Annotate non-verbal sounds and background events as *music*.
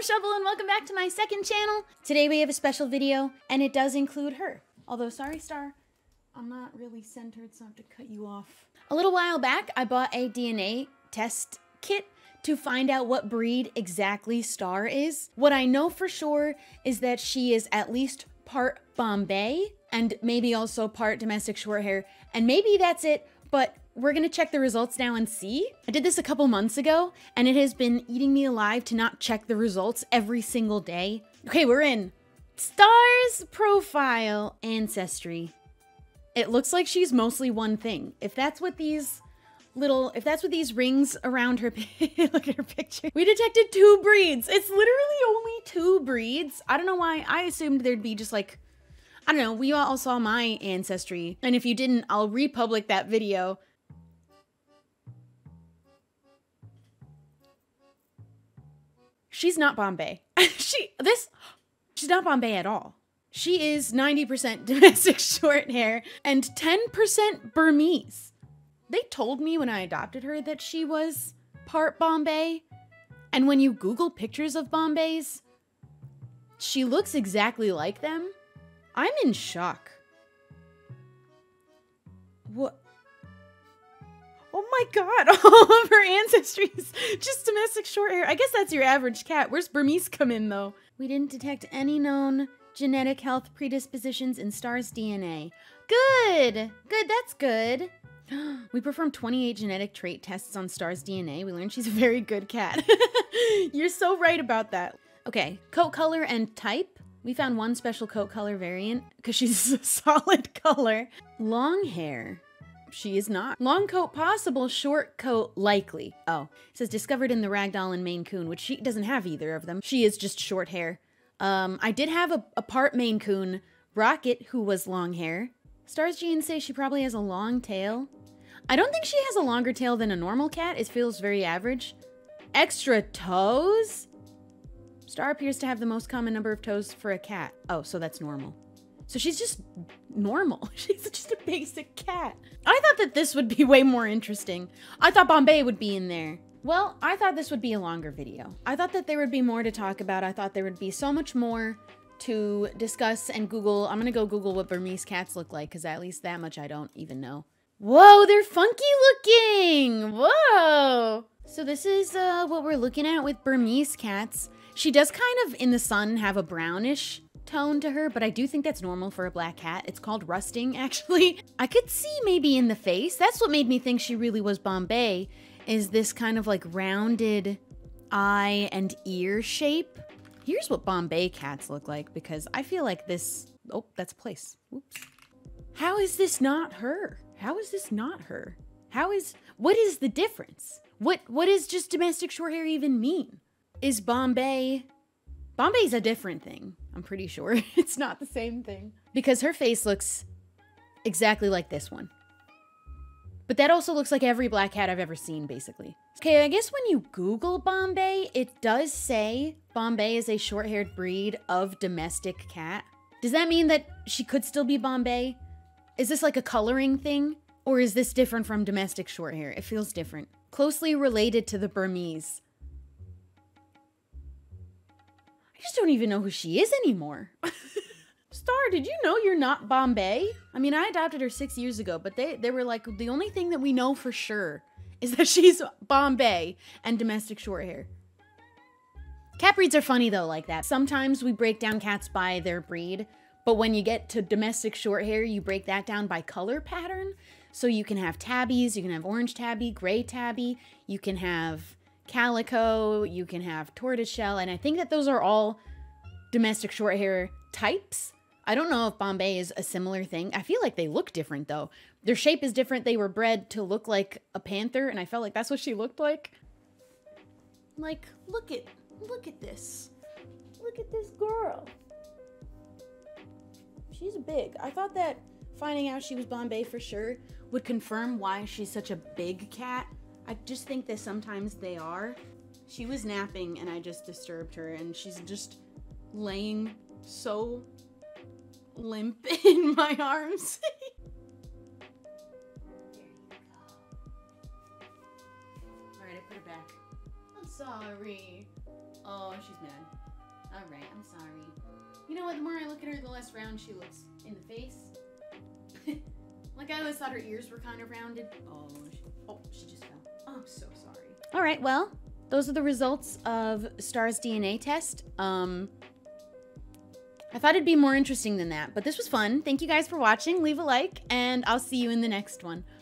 I'm Shubble and welcome back to my second channel. Today we have a special video and it does include her. Although, sorry Star, I'm not really centered so I have to cut you off. A little while back, I bought a DNA test kit to find out what breed exactly Star is. What I know for sure is that she is at least part Bombay and maybe also part domestic shorthair and maybe that's it, but we're gonna check the results now and see. I did this a couple months ago, and it has been eating me alive to not check the results every single day. Okay, we're in. Stars profile ancestry. It looks like she's mostly one thing. If that's what these little, if that's what these rings around her, *laughs* look at her picture. We detected two breeds. It's literally only two breeds. I don't know why. I assumed there'd be just like, I don't know. We all saw my ancestry. And if you didn't, I'll republic that video she's not Bombay. *laughs* she this she's not Bombay at all. She is 90% *laughs* domestic short hair and 10% Burmese. They told me when I adopted her that she was part Bombay. And when you Google pictures of Bombays, she looks exactly like them. I'm in shock. What? Oh my god, *laughs* all of her ancestries, just domestic short hair. I guess that's your average cat. Where's Burmese come in though? We didn't detect any known genetic health predispositions in Star's DNA. Good, good, that's good. *gasps* We performed 28 genetic trait tests on Star's DNA. We learned she's a very good cat. *laughs* You're so right about that. Okay, coat color and type. We found one special coat color variant because she's *laughs* a solid color. Long hair. She is not. Long coat possible, short coat likely. Oh, it says discovered in the ragdoll and Maine Coon, which she doesn't have either of them. She is just short hair. Um, I did have a, a part Maine Coon, Rocket, who was long hair. Stars genes say she probably has a long tail. I don't think she has a longer tail than a normal cat. It feels very average. Extra toes? Star appears to have the most common number of toes for a cat. Oh, so that's normal. So she's just normal. *laughs* She's just a basic cat. I thought that this would be *laughs* way more interesting. I thought Bombay would be in there. Well, I thought this would be a longer video. I thought that there would be more to talk about. I thought there would be so much more to discuss and Google. I'm gonna go Google what Burmese cats look like because at least that much I don't even know. Whoa, they're funky looking! Whoa! So this is uh, what we're looking at with Burmese cats. She does kind of, in the sun, have a brownish tone to her, but I do think that's normal for a black cat. It's called rusting, *laughs* actually. I could see maybe in the face. That's what made me think she really was Bombay, is this kind of like rounded eye and ear shape. Here's what Bombay cats look like, because I feel like this... Oh, that's a place. Oops. How is this not her? How is this not her? How is... What is the difference? What What does just domestic short hair even mean? Is Bombay... Bombay's a different thing. I'm pretty sure *laughs* it's not the same thing. Because her face looks exactly like this one. But that also looks like every black cat I've ever seen, basically. Okay, I guess when you Google Bombay, it does say Bombay is a short-haired breed of domestic cat. Does that mean that she could still be Bombay? Is this like a coloring thing? Or is this different from domestic short hair? It feels different. Closely related to the Burmese. I just don't even know who she is anymore. *laughs* Star, did you know you're not Bombay? I mean, I adopted her six years ago, but they, they were like, the only thing that we know for sure is that *laughs* she's Bombay and domestic short hair. Cat breeds are funny though, like that. Sometimes we break down cats by their breed, but when you get to domestic short hair, you break that down by color pattern. So you can have tabbies, you can have orange tabby, gray tabby, you can have calico, you can have tortoiseshell, and I think that those are all domestic short hair types. I don't know if Bombay is a similar thing. I feel like they look different though. Their shape is different. They were bred to look like a panther, and I felt like that's what she looked like. Like, look at, look at this. Look at this girl. She's big. I thought that finding out she was Bombay for sure would confirm why she's such a big cat I just think that sometimes they are. She was napping and I just disturbed her and she's just laying so limp *laughs* in my arms. *laughs* Alright, I put it back. I'm sorry. Oh, she's mad. All right, I'm sorry. You know what? The more I look at her, the less round she looks in the face. Like I always thought her ears were kind of rounded. Oh, she, oh, she just fell. Oh, I'm so sorry. All right, well, those are the results of Star's DNA test. Um, I thought it'd be more interesting than that, but this was fun. Thank you guys for watching. Leave a like, and I'll see you in the next one. Bye!